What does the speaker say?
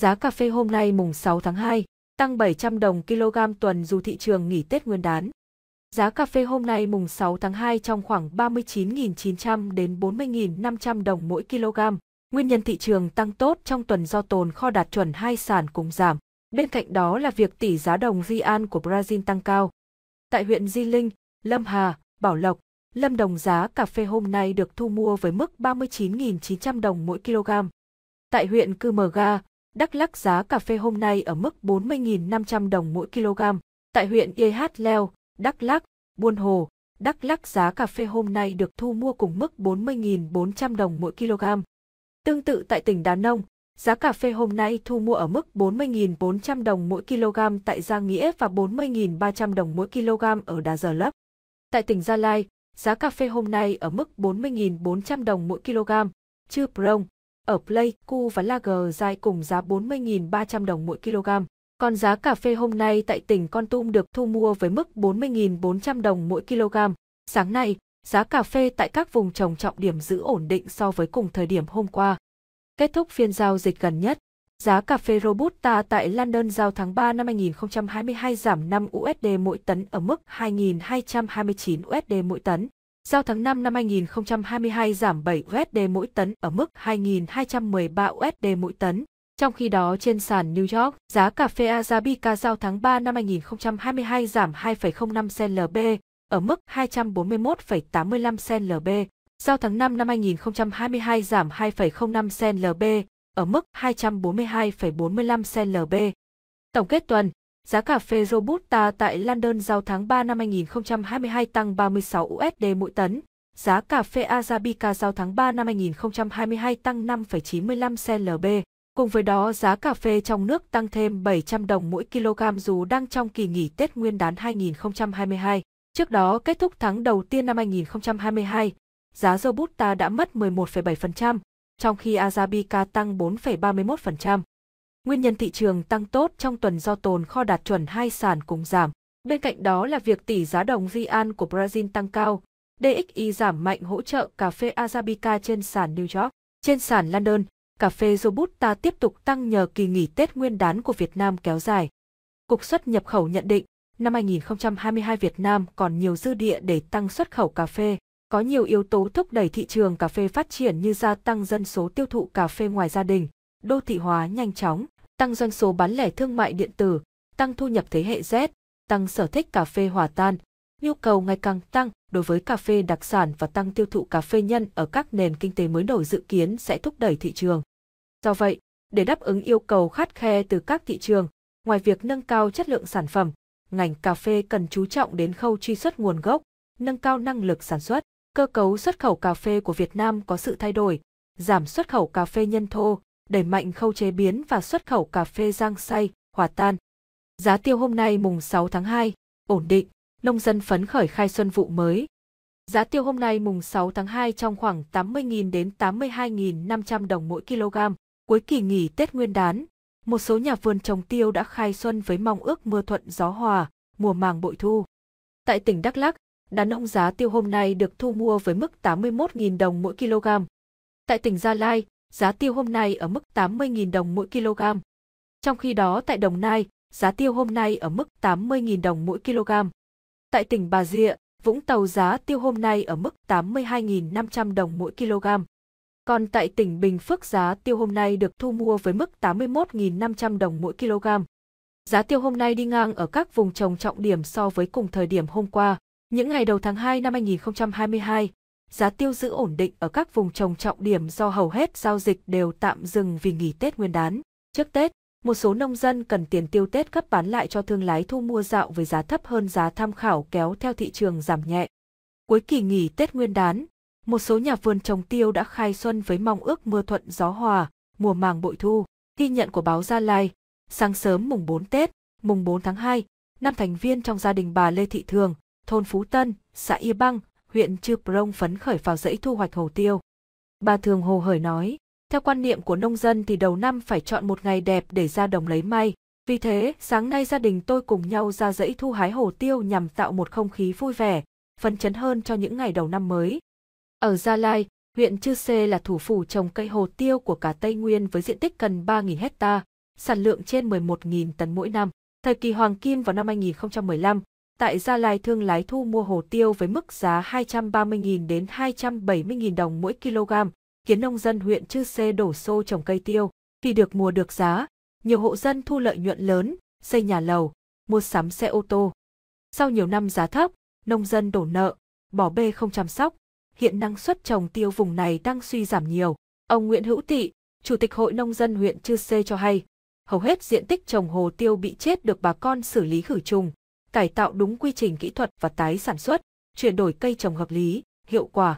Giá cà phê hôm nay mùng 6 tháng 2, tăng 700 đồng kg tuần dù thị trường nghỉ Tết Nguyên đán. Giá cà phê hôm nay mùng 6 tháng 2 trong khoảng 39.900 đến 40.500 đồng mỗi kg. Nguyên nhân thị trường tăng tốt trong tuần do tồn kho đạt chuẩn hai sản cùng giảm. Bên cạnh đó là việc tỷ giá đồng Rian của Brazil tăng cao. Tại huyện Di Linh, Lâm Hà, Bảo Lộc, Lâm Đồng giá cà phê hôm nay được thu mua với mức 39.900 đồng mỗi kg. Tại huyện Cư Mờ Ga, Đắk Lắk giá cà phê hôm nay ở mức 40.500 đồng mỗi kg. Tại huyện Yê Hát Leo, Đắk Lắk, Buôn Hồ, Đắk Lắk giá cà phê hôm nay được thu mua cùng mức 40.400 đồng mỗi kg. Tương tự tại tỉnh Đà Nông, giá cà phê hôm nay thu mua ở mức 40.400 đồng mỗi kg tại Gia Nghĩa và 40.300 đồng mỗi kg ở Đà Giờ Lấp. Tại tỉnh Gia Lai, giá cà phê hôm nay ở mức 40.400 đồng mỗi kg. Chư Prong, ở Pleiku và Lager dài cùng giá 40.300 đồng mỗi kg. Còn giá cà phê hôm nay tại tỉnh Con Tum được thu mua với mức 40.400 đồng mỗi kg. Sáng nay, giá cà phê tại các vùng trồng trọng điểm giữ ổn định so với cùng thời điểm hôm qua. Kết thúc phiên giao dịch gần nhất, giá cà phê Robusta tại London giao tháng 3 năm 2022 giảm 5 USD mỗi tấn ở mức 2.229 USD mỗi tấn. Giao tháng 5 năm 2022 giảm 7 USD mỗi tấn ở mức 2.213 USD mỗi tấn. Trong khi đó trên sàn New York, giá cà phê Arabica giao tháng 3 năm 2022 giảm 2,05 cent LB ở mức 241,85 cent LB. Giao tháng 5 năm 2022 giảm 2,05 cent LB ở mức 242,45 cent LB. Tổng kết tuần, giá cà phê Robusta tại London giao tháng 3 năm 2022 tăng 36 USD mỗi tấn. Giá cà phê Arabica giao tháng 3 năm 2022 tăng 5,95 CLB. Cùng với đó, giá cà phê trong nước tăng thêm 700 đồng mỗi kg dù đang trong kỳ nghỉ Tết Nguyên đán 2022. Trước đó, kết thúc tháng đầu tiên năm 2022, giá Robusta đã mất 11,7%, trong khi Arabica tăng 4,31%. Nguyên nhân thị trường tăng tốt trong tuần do tồn kho đạt chuẩn hai sàn cùng giảm. Bên cạnh đó là việc tỷ giá đồng Rian của Brazil tăng cao, DXY giảm mạnh hỗ trợ cà phê Arabica trên sàn New York. Trên sàn London, cà phê Robusta tiếp tục tăng nhờ kỳ nghỉ Tết Nguyên đán của Việt Nam kéo dài. Cục xuất nhập khẩu nhận định, năm 2022 Việt Nam còn nhiều dư địa để tăng xuất khẩu cà phê. Có nhiều yếu tố thúc đẩy thị trường cà phê phát triển như gia tăng dân số tiêu thụ cà phê ngoài gia đình, đô thị hóa nhanh chóng, tăng doanh số bán lẻ thương mại điện tử, tăng thu nhập thế hệ Z, tăng sở thích cà phê hòa tan, nhu cầu ngày càng tăng đối với cà phê đặc sản và tăng tiêu thụ cà phê nhân ở các nền kinh tế mới nổi dự kiến sẽ thúc đẩy thị trường. Do vậy, để đáp ứng yêu cầu khắt khe từ các thị trường, ngoài việc nâng cao chất lượng sản phẩm, ngành cà phê cần chú trọng đến khâu truy xuất nguồn gốc, nâng cao năng lực sản xuất. Cơ cấu xuất khẩu cà phê của Việt Nam có sự thay đổi, giảm xuất khẩu cà phê nhân thô, đẩy mạnh khâu chế biến và xuất khẩu cà phê rang xay, hòa tan. Giá tiêu hôm nay mùng 6 tháng 2, ổn định, nông dân phấn khởi khai xuân vụ mới. Giá tiêu hôm nay mùng 6 tháng 2 trong khoảng 80.000 đến 82.500 đồng mỗi kg. Cuối kỳ nghỉ Tết Nguyên đán, một số nhà vườn trồng tiêu đã khai xuân với mong ước mưa thuận gió hòa, mùa màng bội thu. Tại tỉnh Đắk Lắk, đàn ông giá tiêu hôm nay được thu mua với mức 81.000 đồng mỗi kg. Tại tỉnh Gia Lai, giá tiêu hôm nay ở mức 80.000 đồng mỗi kg. Trong khi đó tại Đồng Nai, giá tiêu hôm nay ở mức 80.000 đồng mỗi kg. Tại tỉnh Bà Rịa, Vũng Tàu giá tiêu hôm nay ở mức 82.500 đồng mỗi kg. Còn tại tỉnh Bình Phước giá tiêu hôm nay được thu mua với mức 81.500 đồng mỗi kg. Giá tiêu hôm nay đi ngang ở các vùng trồng trọng điểm so với cùng thời điểm hôm qua. Những ngày đầu tháng 2 năm 2022, giá tiêu giữ ổn định ở các vùng trồng trọng điểm do hầu hết giao dịch đều tạm dừng vì nghỉ Tết Nguyên đán. Trước Tết, một số nông dân cần tiền tiêu Tết gấp bán lại cho thương lái thu mua dạo với giá thấp hơn giá tham khảo kéo theo thị trường giảm nhẹ. Cuối kỳ nghỉ Tết Nguyên đán, một số nhà vườn trồng tiêu đã khai xuân với mong ước mưa thuận gió hòa, mùa màng bội thu. Ghi nhận của báo Gia Lai, sáng sớm mùng 4 Tết, mùng 4 tháng 2, năm thành viên trong gia đình bà Lê Thị Thường, thôn Phú Tân, xã Y Băng, huyện Chư Prong phấn khởi vào dãy thu hoạch hồ tiêu. Bà Thường hồ hởi nói, theo quan niệm của nông dân thì đầu năm phải chọn một ngày đẹp để ra đồng lấy may. Vì thế, sáng nay gia đình tôi cùng nhau ra dãy thu hái hồ tiêu nhằm tạo một không khí vui vẻ, phấn chấn hơn cho những ngày đầu năm mới. Ở Gia Lai, huyện Chư Sê là thủ phủ trồng cây hồ tiêu của cả Tây Nguyên với diện tích gần 3.000 hecta. sản lượng trên 11.000 tấn mỗi năm. Thời kỳ hoàng kim vào năm 2015, tại Gia Lai thương lái thu mua hồ tiêu với mức giá 230.000 đến 270.000 đồng mỗi kg, khiến nông dân huyện Chư Sê đổ xô trồng cây tiêu. Khi được mùa được giá, nhiều hộ dân thu lợi nhuận lớn, xây nhà lầu, mua sắm xe ô tô. Sau nhiều năm giá thấp, nông dân đổ nợ, bỏ bê không chăm sóc, hiện năng suất trồng tiêu vùng này đang suy giảm nhiều. Ông Nguyễn Hữu Tị, Chủ tịch Hội Nông dân huyện Chư Sê cho hay, hầu hết diện tích trồng hồ tiêu bị chết được bà con xử lý khử trùng, cải tạo đúng quy trình kỹ thuật và tái sản xuất, chuyển đổi cây trồng hợp lý, hiệu quả.